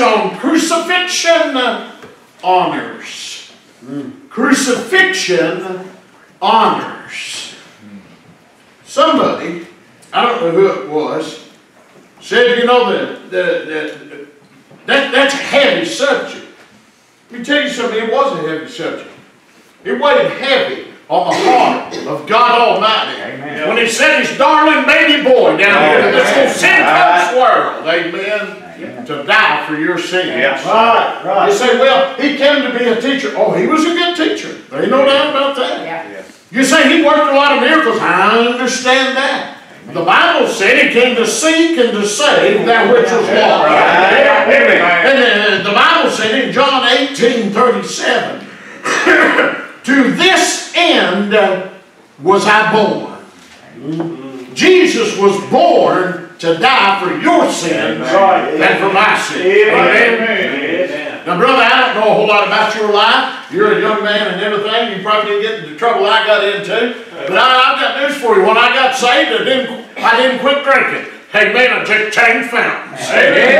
on crucifixion honors. Crucifixion honors. Somebody, I don't know who it was, said, you know, the, the, the, that, that's a heavy subject. Let me tell you something, it was a heavy subject. It weighed heavy on the heart of God Almighty. Amen. When He sent His darling baby boy down here to this whole sin-cursed world, amen, to die for your sins. Yes. Right, You say, well, he came to be a teacher. Oh, he was a good teacher. There ain't no doubt about that. Yeah. You say he worked a lot of miracles. I understand that. The Bible said he came to seek and to save that which was lost. Amen. And uh, the Bible said in John 18 37, to this end was I born. Jesus was born to die for your sins Right. and for my sins. Amen. Amen. Now, brother, I don't know a whole lot about your life. You're a young man and everything. You probably didn't get into the trouble I got into. But I, I've got news for you. When I got saved, I didn't, I didn't quit drinking. Hey, man, I just changed fountains. Amen.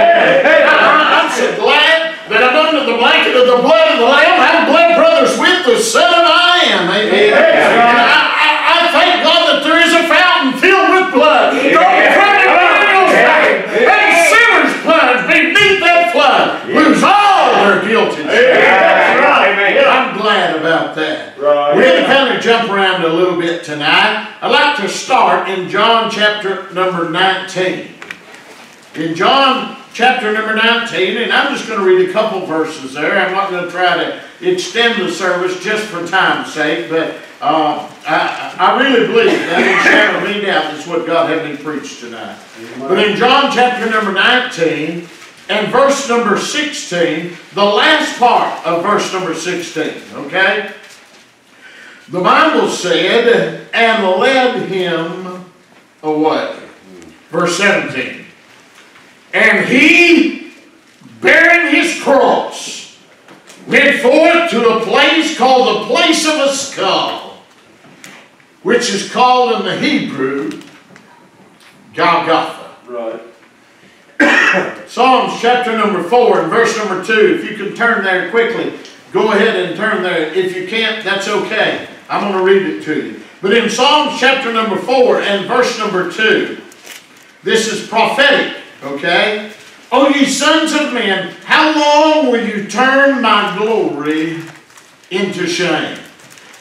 I, I'm so glad that I'm under the blanket of the blood of the Lamb. I'm blood brothers with the Son I am. Amen. And I, I, I thank God that there is a fountain filled with blood. Don't from the world's name. And sinners' blood beneath that flood. Lose all their guilty sins. Amen. I'm glad about that. Right. We're going to jump around a little bit tonight. I'd like to start in John chapter number 19. In John chapter number 19, and I'm just going to read a couple verses there. I'm not going to try to extend the service just for time's sake, but uh, I, I really believe that in shadow any doubt that's what God had me preach tonight. But in John chapter number 19 and verse number 16, the last part of verse number 16, okay? The Bible said, and led him away. Verse 17. And he, bearing his cross, went forth to a place called the place of a skull, which is called in the Hebrew Golgotha. Right. Psalms chapter number 4 and verse number 2. If you can turn there quickly, go ahead and turn there. If you can't, that's okay. I'm going to read it to you. But in Psalms chapter number 4 and verse number 2, this is prophetic, okay? O ye sons of men, how long will you turn my glory into shame?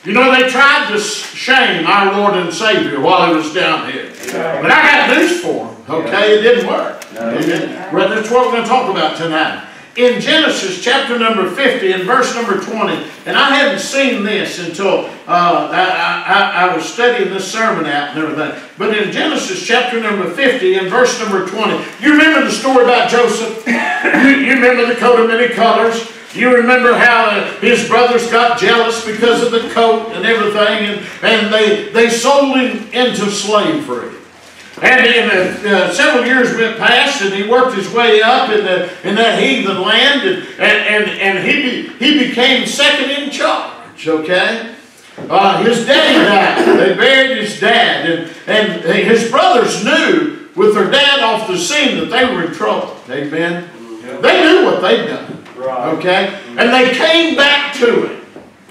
You know, they tried to shame our Lord and Savior while he was down here. But I got news for him, okay? It didn't work. Didn't. Well, that's what we're going to talk about tonight. In Genesis chapter number 50 and verse number 20, and I hadn't seen this until uh, I, I, I was studying this sermon out and everything. But in Genesis chapter number 50 and verse number 20, you remember the story about Joseph? you, you remember the coat of many colors? You remember how uh, his brothers got jealous because of the coat and everything, and, and they, they sold him into slavery. And in, uh, uh, several years went past, and he worked his way up in, the, in that heathen land, and, and, and, and he, be, he became second in charge, okay? Uh, his daddy died. They buried his dad, and, and his brothers knew with their dad off the scene that they were in trouble. Amen? They knew what they'd done. Right. Okay? And they came back to it.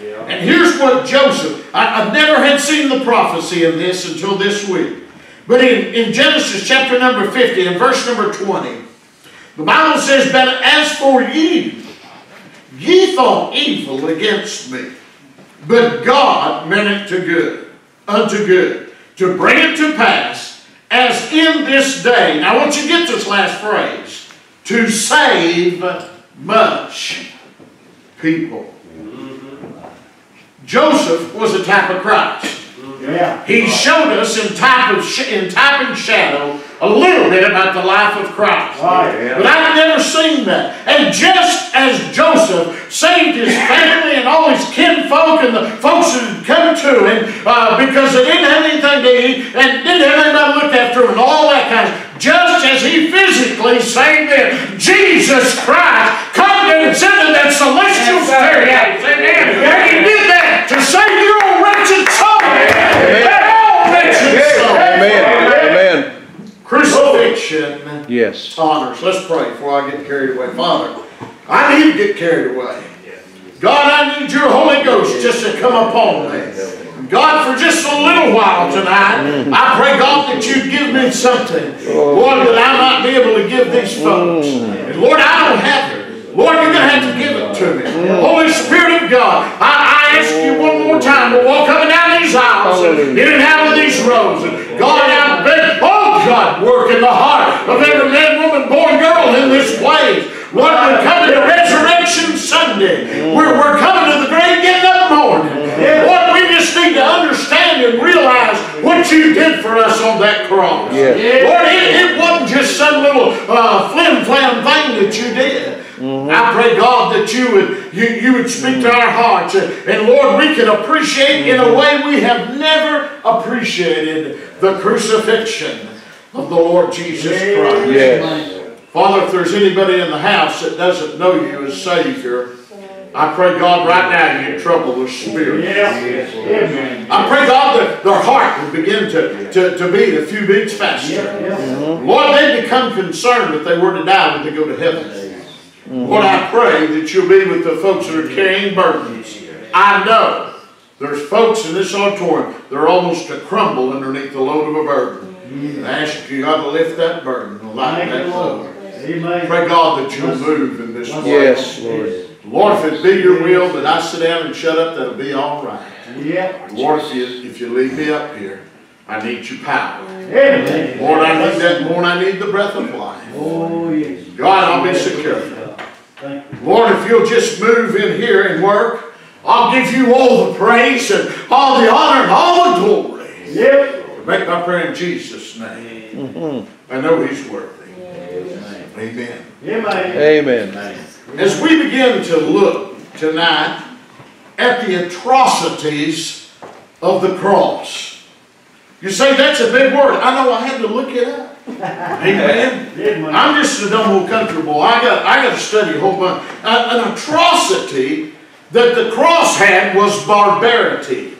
Yeah. And here's what Joseph, I, I've never had seen the prophecy of this until this week. But in, in Genesis chapter number 50 and verse number 20, the Bible says, But as for ye, ye thought evil against me, but God meant it to good, unto good, to bring it to pass, as in this day. Now I want you to get this last phrase, to save much people. Mm-hmm. Joseph was a type of Christ. Yeah. He showed us in type of sh- in type and shadow a little bit about the life of Christ. Right. But I've never seen that. And just as Joseph saved his family and all his kinfolk and the folks that had come to him uh, because they didn't have anything to eat and didn't have anybody to look after them and all that kind of just as he physically saved them, Jesus Christ condescended that celestial spirit. Amen. And he did that to save your own wretched soul. That all wretched soul. Amen. Amen. Crucifixion Yes. honors. Let's pray before I get carried away. Father, I need to get carried away. God, I need your Holy Ghost just to come upon me. God, for just a little while tonight, I pray, God, that you'd give me something. Lord, that I might be able to give these folks. And Lord, I don't have it. Lord, you're going to have to give it to me. Holy Spirit of God, I, I ask you one more time to walk up and down these aisles and in and out of these rows. God, God, work in the heart of every man, woman, boy, girl in this place. Lord, we're coming to Resurrection Sunday. We're, we're coming to the great getting up morning. Lord, we just need to understand and realize what you did for us on that cross. Lord, it, it wasn't just some little uh, flim flam thing that you did. I pray, God, that you would you, you would speak to our hearts. And, and Lord, we can appreciate in a way we have never appreciated the crucifixion of the Lord Jesus Christ. Yes. Father, if there's anybody in the house that doesn't know you as Savior, I pray, God, right now you trouble their spirit. Yes. Amen. I pray, God, that their heart would begin to, to, to beat a few beats faster. Yes. Mm-hmm. Lord, they become concerned if they were to die when they go to heaven. Mm-hmm. Lord, I pray that you'll be with the folks that are carrying burdens. I know there's folks in this auditorium that are almost to crumble underneath the load of a burden. And I ask you, God, to lift that burden and lighten Thank that load. Lord. Amen. Pray, God, that you'll move in this place. Yes, Lord. Lord, if it be your will that I sit down and shut up, that'll be all right. Yeah. Lord, if you, if you leave me up here, I need your power. Amen. Lord, I need that more than I need the breath of life. Oh, yes. God, I'll be so careful. Thank you. Lord, if you'll just move in here and work, I'll give you all the praise and all the honor and all the glory. Yep. Make my prayer in Jesus' name. I know He's worthy. Amen. Amen. Amen. As we begin to look tonight at the atrocities of the cross, you say that's a big word. I know I had to look it up. Amen. Amen. I'm just a dumb old country boy. I got I got to study a whole bunch. Uh, an atrocity that the cross had was barbarity.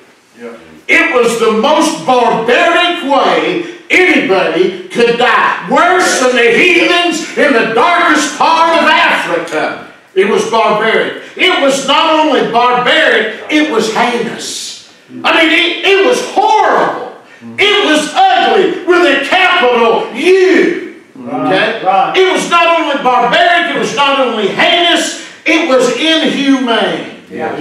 It was the most barbaric way anybody could die. Worse than the heathens in the darkest part of Africa. It was barbaric. It was not only barbaric, it was heinous. I mean, it, it was horrible. It was ugly with a capital U. Okay? It was not only barbaric, it was not only heinous, it was inhumane. Yeah.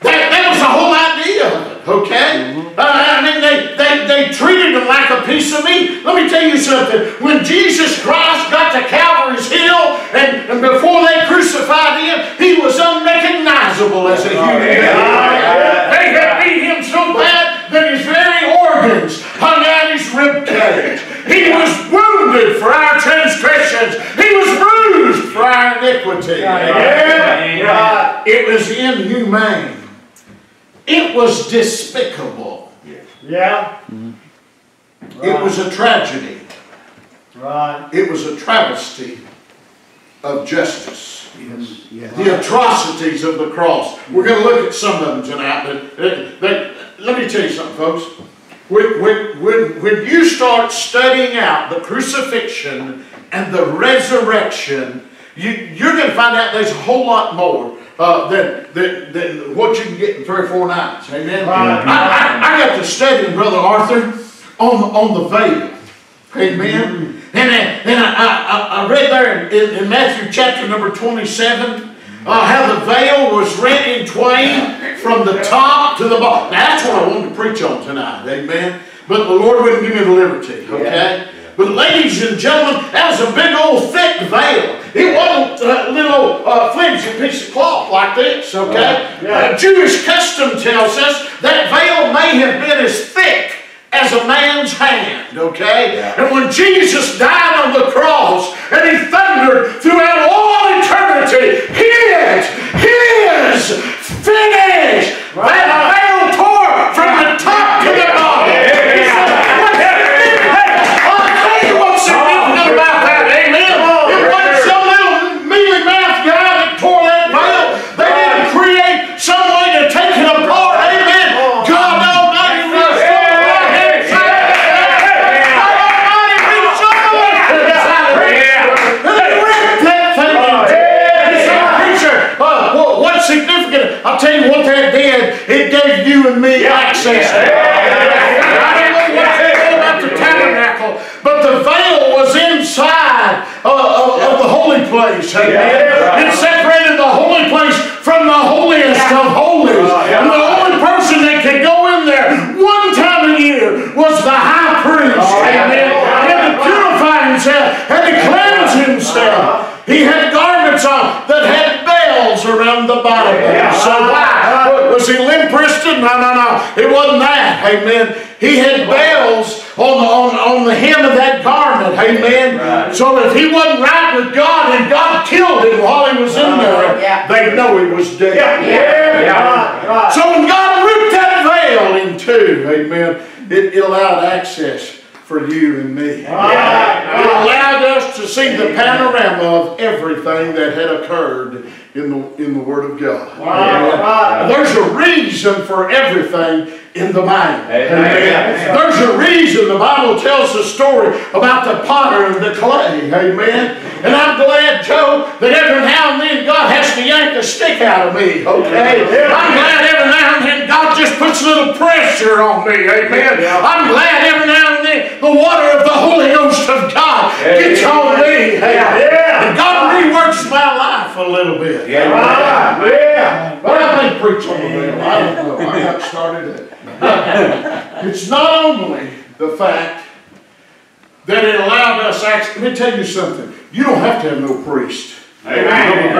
That, that was the whole idea okay? Uh, I mean, they, they, they treated him like a piece of meat. Let me tell you something. When Jesus Christ got to Calvary's Hill, and, and before they crucified him, he was unrecognizable as a human being. yeah. They had beat him so bad that his very organs hung out his rib cage. He was wounded for our transgressions. He was bruised for our iniquity. Yeah. Right. It was inhumane. It was despicable. Yeah. It was a tragedy. Right. It was a travesty of justice. Yes. The atrocities of the cross. We're going to look at some of them tonight, but uh, let me tell you something, folks. When, when, when, when you start studying out the crucifixion and the resurrection, you, you're going to find out there's a whole lot more uh, than, than, than what you can get in three or four nights. Amen? Right. I, I, I got to study, Brother Arthur, on, on the veil. Amen. And, I- and I, I, I read there in, in Matthew chapter number 27 uh, how the veil was rent in twain from the top to the bottom. Now, that's what I wanted to preach on tonight. Amen. But the Lord wouldn't give me the liberty. Okay. But ladies and gentlemen, that was a big old thick veil. It wasn't a little uh, flimsy piece of cloth like this, okay? Yeah. Uh, Jewish custom tells us that veil may have been as thick as a man's hand, okay? And when Jesus died on the cross and he thundered throughout all eternity, his, his, finished, that veil tore from the top to the bottom. He said, "What's significant?" I'll tell you what's significant about that, amen? It wasn't some little mealy mouthed guy that tore that veil. They didn't create some way to take it apart, amen? God Almighty reached over right hand side. God Almighty reached over right hand side. I'll tell you what that did. It gave you and me access. I don't know what they know about the tabernacle, but the veil was inside of, of, of the holy place. Amen. It separated the holy place from the holiest of holies. And the only person that could go in there one time a year was the high priest. Amen. He had to purify himself, had to cleanse himself. He had garments on that had bells around the bottom. So why? Was he limp wristed? No, no, no. It wasn't that. Amen. He had bells on the, on, on the hem of that garment. Amen. So if he wasn't right with God and God killed him while he was in uh, there, Yeah. they'd know he was dead. Yeah, right, right. So when God ripped that veil in two, amen, it, it allowed access for you and me. It allowed us to see the panorama of everything that had occurred in the, in the Word of God. Right, right. There's a reason for everything in the Bible. Amen. There's a reason the Bible tells the story about the potter and the clay. Amen. And I'm glad, Joe, that every now and then God has to yank a stick out of me. Okay. I'm glad every now and then God just puts a little pressure on me. Amen. I'm glad every now and then the water of the Holy Ghost of God gets on me. Yeah. And God reworks my life a little bit. Right, yeah. But I may preach on the veil. I don't know. I got started it. It's not only the fact that it allowed us access. Let me tell you something. You don't have to have no priest. Amen. Amen.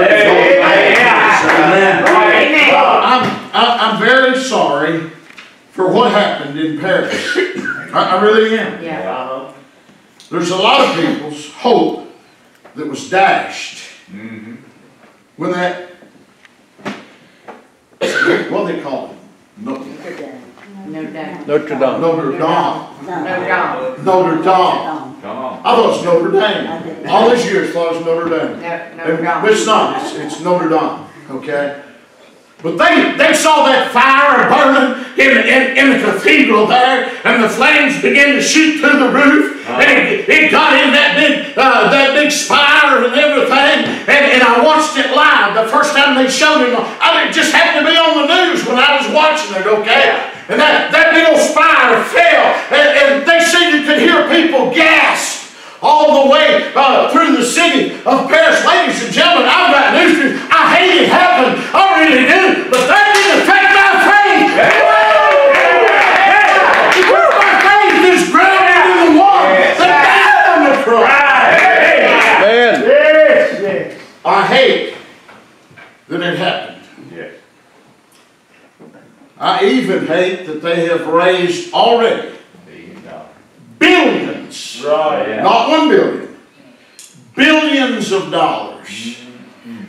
I'm, I- I'm very sorry for what happened in Paris. I, I really am. Yeah. Uh-huh. There's a lot of people's hope that was dashed mm-hmm. when that, what do they call it? No- No doubt. Notre Dame. Notre Dame. No doubt. Notre Dame. Come on. I thought it was Notre Dame. All these years, I thought it was Notre Dame. No, no And. It's not, it's, it's Notre Dame, okay? But they, they saw that fire burning in, in, in the cathedral there, and the flames began to shoot through the roof, and it, it got in that big, uh, that big spire and everything, and, and I watched it live. The first time they showed it. I it just happened to be on the news when I was watching it, okay? And that, that big old spire fell, and, and they said you could hear people gasp all the way uh, through the city of Paris. Ladies and gentlemen, I've got news for you. I hate it happened. I really do. But that didn't affect my faith. Because my faith is grounded in the one that died on the cross. Man. Yes, yes. I hate that it happened. Yes. I even hate that they have raised already billions, Right. Yeah. not one billion, billions of dollars mm-hmm.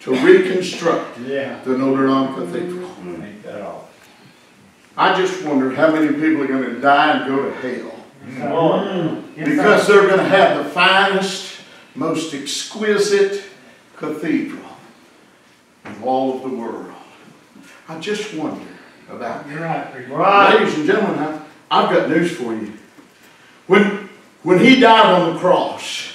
to reconstruct Yeah. the Notre Dame Cathedral. Ain't that? I just wonder how many people are going to die and go to hell mm-hmm. Come on. Mm-hmm. because they're going to have the finest, most exquisite cathedral in all of the world. I just wonder about that. You're right. Right. Ladies and gentlemen, I- I've got news for you. When, when he died on the cross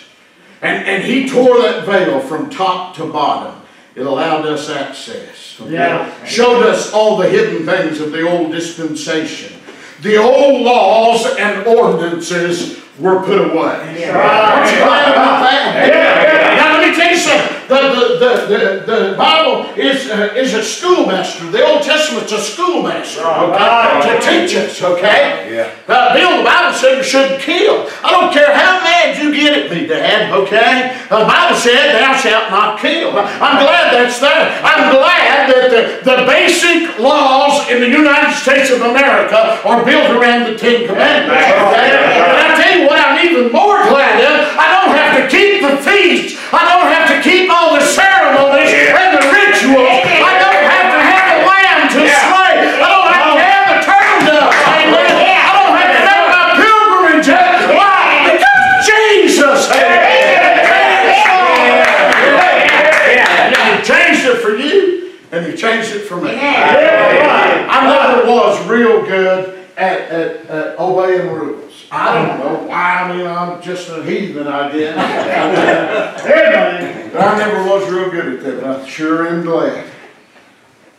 and, and he tore that veil from top to bottom, it allowed us access. okay? Yeah. Showed us all the hidden things of the old dispensation. The old laws and ordinances were put away. Aren't you glad about that? Now let me tell you something. The, the, the, the, Bible is, uh, is a schoolmaster. The Old Testament's a schoolmaster, okay? To teach us, okay? Yeah. Uh, Bill, the Bible said you shouldn't kill. I don't care how mad you get at me, Dad, okay? The Bible said thou shalt not kill. I'm glad that's there. I'm glad that the, the basic laws in the United States of America are built around the Ten Commandments, okay? And I tell you what I'm even more glad of, I don't have to keep the feasts. I don't have was real good at, at, at obeying rules. I don't mm-hmm. know why. I mean, I'm just a heathen, I guess. Hey, man. But I never was real good at that, but I sure am glad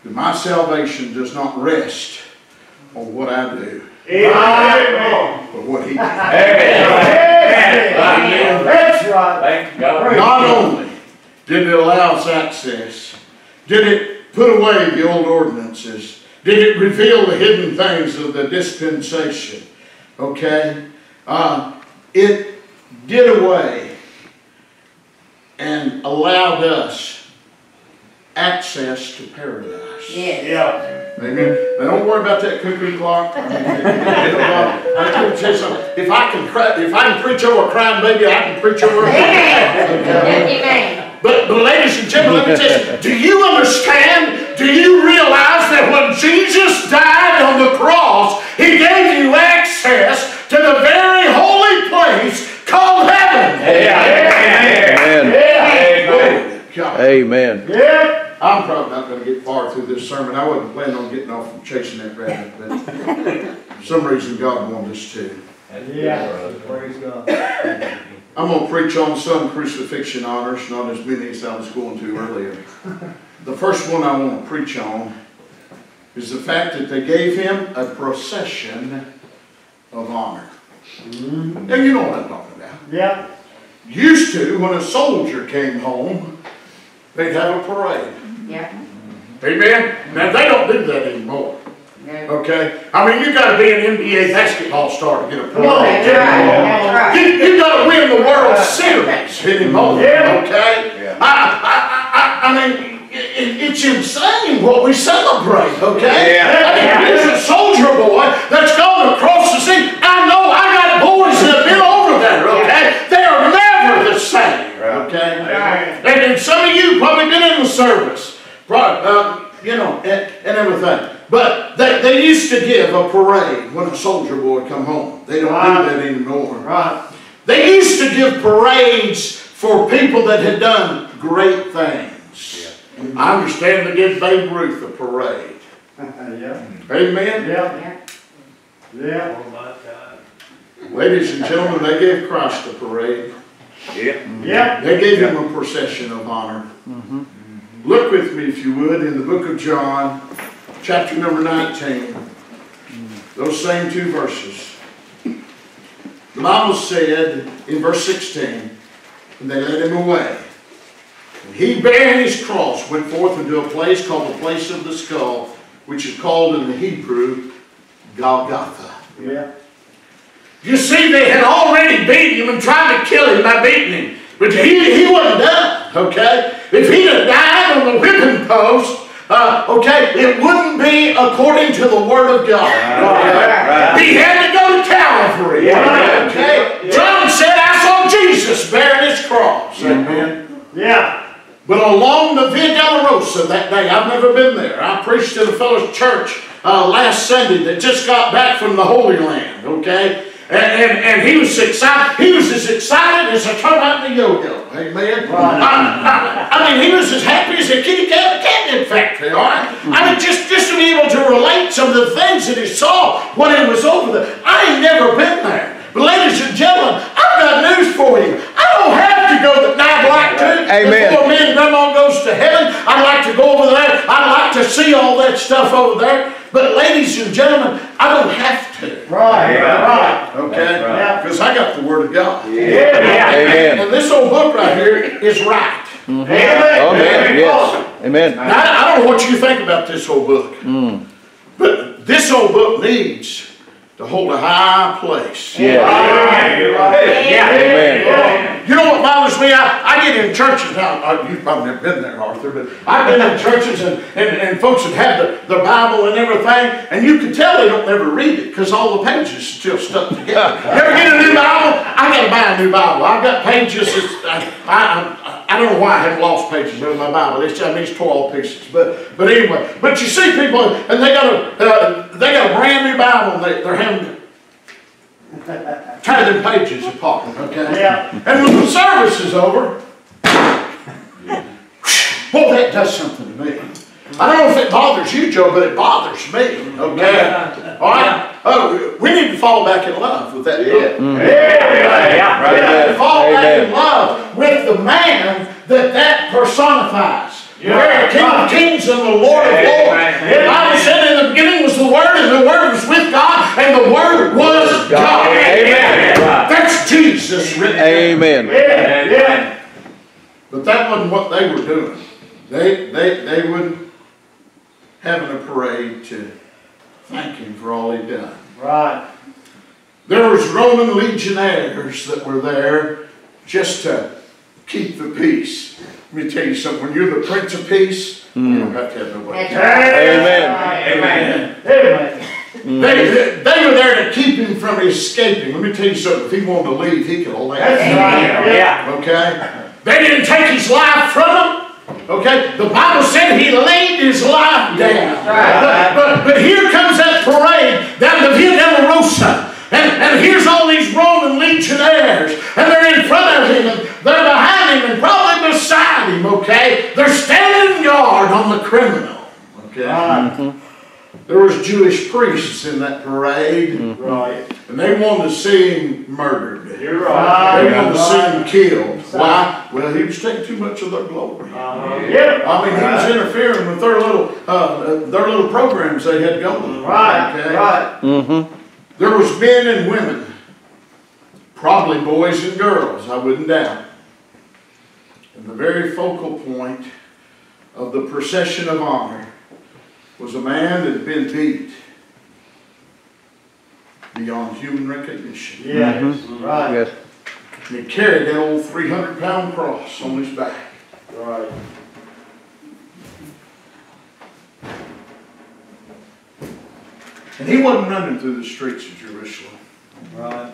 My salvation does not rest on what I do, Amen. but what he did. Amen. That's right. Thank God. Not only did it allow us access, did it put away the old ordinances, did it reveal the hidden things of the dispensation, okay? Uh, it did away and allowed us access to paradise. Yes. Yeah. Amen. Now don't worry about that cuckoo clock. I mean, I tell you something. If I can if I can preach over a crying baby, I can preach over a Amen. Okay? Amen. But, but ladies and gentlemen, let me tell you, do you understand? Do you realize that when Jesus died on the cross, He gave you access to the very holy place called heaven? Amen. Yeah. Glory. Amen. Yeah. I'm probably not gonna get far through this sermon. I wasn't planning on getting off and chasing that rabbit, but for some reason God wanted us to. Yeah. Praise God. I'm gonna preach on some crucifixion honors, not as many as I was going to earlier. The first one I wanna preach on is the fact that they gave him a procession of honor. Mm-hmm. Now, you know what I'm talking about. Yeah. Used to, when a soldier came home, they'd have a parade. Yeah. Amen? Now, they don't do that anymore. No. Okay? I mean, you gotta be an NBA basketball star to get a Come on, parade. That's right. That's right. You, you gotta win the World Series anymore, Yeah. okay? Yeah. I, I, I, I mean, it, it's insane what we celebrate, okay? Yeah. I mean, here's a soldier boy that's gone across the sea. I know I got boys that have been over there, okay? They are never the same, okay? Right. And, and some of you probably been in the service, right, uh, you know, and, and everything. But they, they used to give a parade when a soldier boy come home. They don't Right. do that anymore. Right. They used to give parades for people that had done great things. I understand they give Babe Ruth a parade. Yeah. Amen? Yeah. Yeah. Oh, yeah. Ladies and gentlemen, they gave Christ a parade. Yeah. Yeah. They gave him a procession of honor. Mm-hmm. Look with me, if you would, in the book of John, chapter number 19. Those same two verses. The Bible said in verse 16, and they led him away. And he, bearing his cross, went forth into a place called the place of the skull, which is called in the Hebrew Golgotha. Yeah. You see, they had already beaten him and tried to kill him by beating him. But he, he wasn't done, okay? If he'd have died on the whipping post, uh, okay, it wouldn't be according to the Word of God. Right. He had to go to Calvary, Yeah. okay? John said, I saw Jesus bearing his cross. Amen. Yeah. But along the Via Dolorosa that day, I've never been there. I preached at a fellow's church uh, last Sunday that just got back from the Holy Land, okay? And, and, and he was excited. He was as excited as a turn out in the yo-yo. Amen. Right. I, I, I mean, he was as happy as a kitty cat in a catnip factory, all right? I mean, just, just to be able to relate some of the things that he saw when he was over there. I ain't never been there. But ladies and gentlemen, I've got news for you. I don't have to go that I'd like to. Amen. Before me and Grandma goes to heaven, I'd like to go over there. I'd like to see all that stuff over there. But ladies and gentlemen, I don't have to. Right. Yeah. Right. Okay? Yeah. Because I got the Word of God. Yeah. Amen. And this old book right here is right. Amen. Amen. Oh, yes. Amen. Now, I I don't know what you think about this old book. Mm. But this old book needs to hold a high place. Yes. Amen. You know what bothers me? I, I get in churches now. uh, You've probably never been there, Arthur, but I've been in churches and, and, and folks that have the, the Bible and everything, and you can tell they don't never read it because all the pages are still stuck together. You ever get a new Bible? I got to buy a new Bible. I've got pages. That's, I, I, I don't know why I haven't lost pages in my Bible. It's, I mean, it's tore all pieces. But but anyway, but you see people and they got a uh, they got a brand new Bible. And they, they're having to tear them pages apart. Okay. Yeah. And when the service is over, well, that does something to me. I don't know if it bothers you, Joe, but it bothers me. Okay? All right? Oh, we need to fall back in love with that book. Mm-hmm. We need to fall back in love with the man that that personifies. The very King of Kings and the Lord of Lords. The Bible said the Word, and the Word was with God, and the Word was God. Amen. That's Jesus written. down. Amen. Yeah, yeah. But that wasn't what they were doing. They, they, they wouldn't having a parade to thank him for all he'd done. Right. There was Roman legionnaires that were there just to keep the peace. Let me tell you something, when you're the Prince of Peace, you hmm. don't have to have nobody. That's Amen. Amen. They, they, they were there to keep him from escaping. Let me tell you something, if he wanted to leave, he could have left. That's right. Yeah. Okay? They didn't take his life from him. Okay? The Bible said he laid his life down. But, but, but here comes that parade down the Via Dolorosa. And, and here's all these Roman legionnaires. And they're in front of him. And they're behind him and probably beside him. Okay? They're standing guard on the criminal. Okay? Right. There was Jewish priests in that parade. Right. And they wanted to see him murdered. You're right. They wanted to see him killed. Why? Well, he was taking too much of their glory. Uh-huh. Yeah. I mean, he was interfering with their little, uh, their little programs they had going. Right, Okay? right. Mm-hmm. There was men and women, probably boys and girls, I wouldn't doubt. And the very focal point of the procession of honor was a man that had been beat beyond human recognition. Yeah. Mm-hmm. Right. Yes. And he carried that old 300 pound cross on his back. Right. And he wasn't running through the streets of Jerusalem. Right.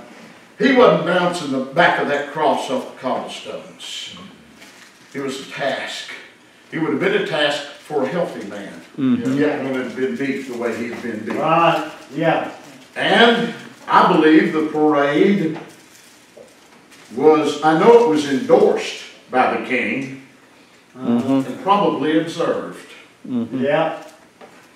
He wasn't bouncing the back of that cross off the cobblestones. It was a task. It would have been a task for a healthy man. Mm-hmm. Yet one had been beat the way he had been beat. Right. Yeah. And I believe the parade was, I know it was endorsed by the king mm-hmm. and probably observed. Mm-hmm. Yeah.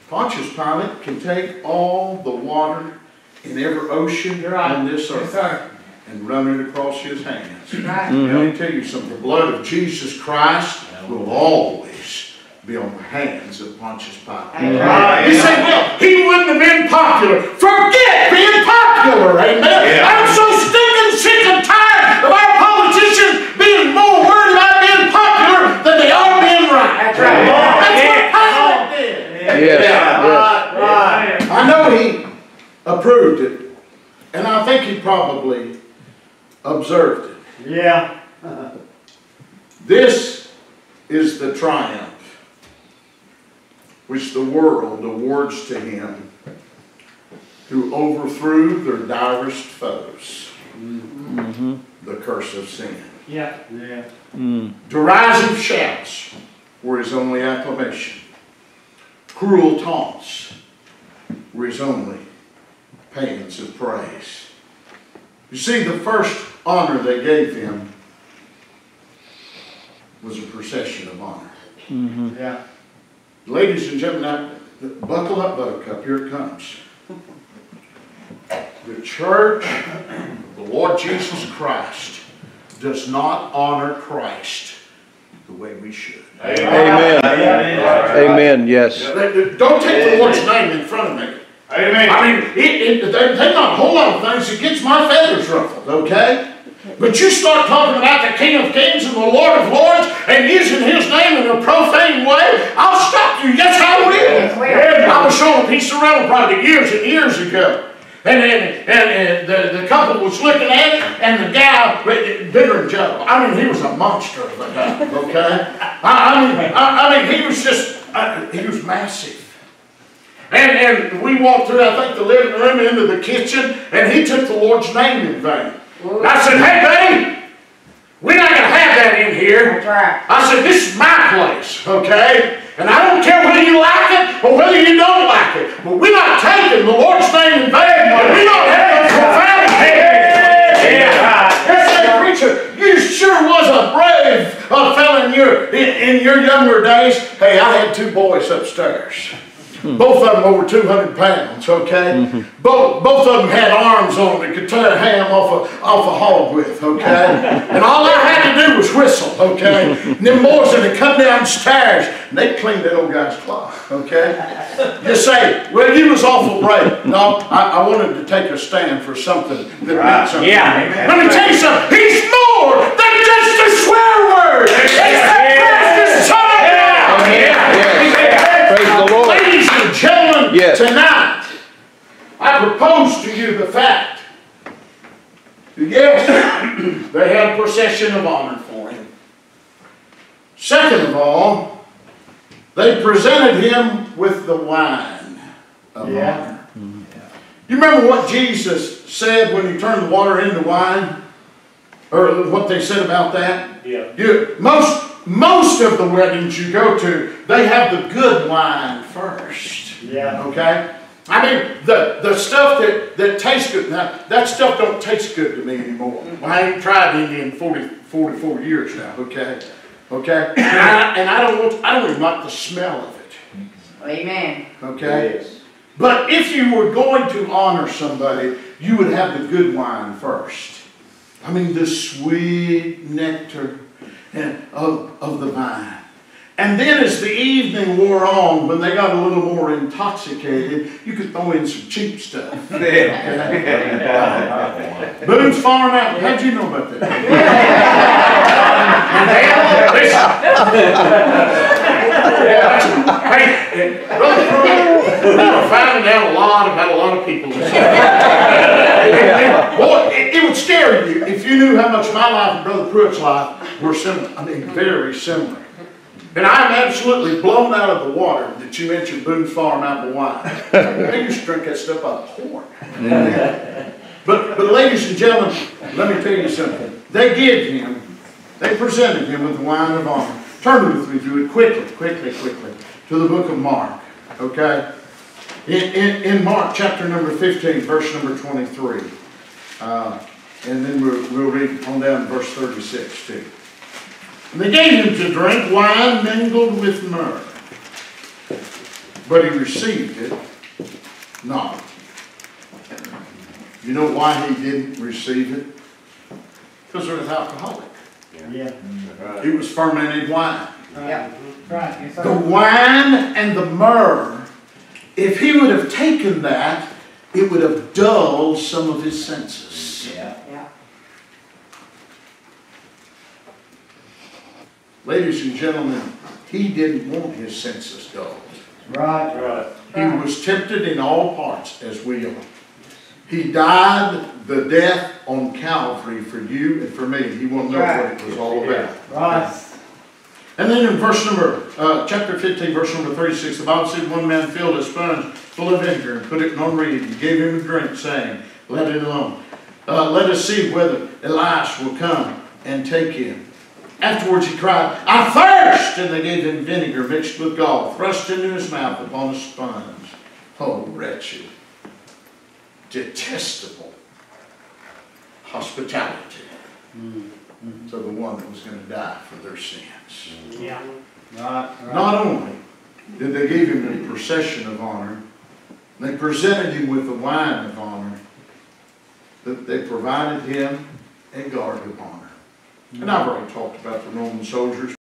Pontius Pilate can take all the water in every ocean You're right. on this earth sir. and run it across his hands. Right. Now, Let me tell you something, the blood of Jesus Christ will always be on the hands of Pontius Pilate. Right. You say, well, he wouldn't have been popular. Forget being popular, amen? Yeah. I'm so stinking sick and tired of our politicians being more worried about being popular than they are being right. That's right. That's Yeah. what Pilate did. Yes. Yes. Right. Right. I know he approved it, and I think he probably observed it. Yeah. This is the triumph which the world awards to him who overthrew their direst foes, mm-hmm. the curse of sin. Yeah. Yeah. Mm. Derisive shouts were his only acclamation. Cruel taunts were his only paeans of praise. You see, the first honor they gave him was a procession of honor. Mm-hmm. Yeah. Ladies and gentlemen, now, buckle up, buttercup, here it comes. The church the Lord Jesus Christ does not honor Christ the way we should. Amen. Amen. Yes. Don't take the Lord's name in front of me. Amen. I mean, it, it, they take on a whole lot of things that gets my feathers ruffled, okay? But you start talking about the King of Kings and the Lord of Lords and using His name in a profane way, I'll stop you. Yes, I will. Yes, we I was showing a piece of rental property years and years ago. And, and, and, and the, the couple was looking at it, and the guy, bigger than Joe, I mean, he was a monster of a guy, okay? I, I mean, I, I mean, he was just, uh, he was massive. And, and we walked through, I think, the living room into the kitchen, and he took the Lord's name in vain. I said, hey, buddy, we're not gonna have that in here. That's right. I said, this is my place, okay? And I don't care whether you like it or whether you don't like it, but we're not taking the Lord's name in vain. We don't have no profanity. Yes, that preacher, you sure was a brave uh, fellow in your, in, in your younger days. Hey, I had two boys upstairs. Hmm. Both of them over 200 pounds, okay? Mm-hmm. Both, both of them had arms on that could tear a ham off a, off a hog with, okay? And all I had to do was whistle, okay? And them boys that had come downstairs, and they cleaned that old guy's clock, okay? Just say, well, you was awful brave. No, I, I wanted to take a stand for something that meant something. Yeah. Let me tell you something, he's more than just a swear word. Yes. tonight, I propose to you the fact, that yes, they had a procession of honor for him. Second of all, they presented him with the wine of Yeah. honor. You remember what Jesus said when he turned the water into wine? Or what they said about that? Yeah. You, most, most of the weddings you go to, they have the good wine first. Yeah. Okay? I mean, the, the stuff that, that tastes good, now, that stuff don't taste good to me anymore. Well, I ain't tried any in 40, 44 years now, okay? Okay? And I, and I don't want, I don't even like the smell of it, Amen. okay? But if you were going to honor somebody, you would have the good wine first. I mean, the sweet nectar and of, of the vine. And then as the evening wore on, when they got a little more intoxicated, you could throw in some cheap stuff. Boone's Farm out, how'd you know about that? Hey, Brother Pruitt, we are finding out a lot about a lot of people. this evening. Boy, it, it would scare you if you knew how much my life and Brother Pruitt's life were similar. I mean, very similar. And I'm absolutely blown out of the water that you mentioned Boone's Farm apple wine. They used to drink that stuff out of horn. But, but ladies and gentlemen, let me tell you something. They gave him, they presented him with the wine of honor. Turn with me to it quickly, quickly, quickly, to the book of Mark, okay? In, in, in Mark chapter number 15, verse number 23. Uh, and then we'll, we'll read on down to verse 36 too. And they gave him to drink wine mingled with myrrh. But he received it not. You know why he didn't receive it? Because it was alcoholic. Yeah. It was fermented wine. Yeah. Right. Yes, The wine and the myrrh, if he would have taken that, it would have dulled some of his senses. Yeah. Yeah. Ladies and gentlemen, he didn't want his senses dulled. Right. Right. He was tempted in all parts as we are. He died the death on Calvary for you and for me. He wanted to know what it was all about. Right. And then in verse number, uh, chapter 15, verse number 36, the Bible said, One man filled a sponge full of vinegar and put it in on reed and gave him a drink, saying, Let it alone. Uh, let us see whether Elias will come and take him. Afterwards he cried, I thirst! And they gave him vinegar mixed with gall, thrust into his mouth upon a sponge. Oh, wretched, detestable hospitality mm-hmm. to the one that was going to die for their sins. Mm-hmm. Yeah. Right. Right. Not only did they give him the procession of honor, they presented him with the wine of honor, but they provided him a guard of honor. And I've already talked about the Roman soldiers